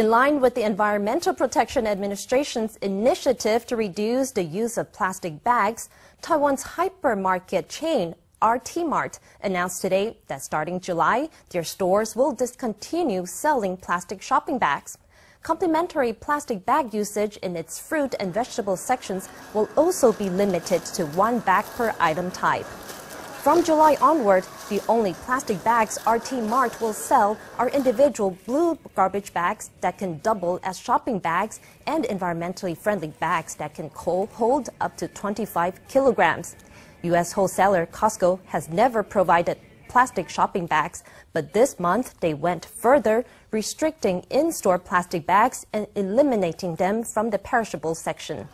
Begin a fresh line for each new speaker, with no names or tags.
In line with the Environmental Protection Administration's initiative to reduce the use of plastic bags, Taiwan's hypermarket chain RT Mart announced today that starting July, their stores will discontinue selling plastic shopping bags. Complimentary plastic bag usage in its fruit and vegetable sections will also be limited to one bag per item type. From July onward, the only plastic bags RT Mart will sell are individual blue garbage bags that can double as shopping bags and environmentally friendly bags that can hold up to 25 kilograms. U.S. wholesaler Costco has never provided plastic shopping bags, but this month they went further, restricting in-store plastic bags and eliminating them from the perishable section.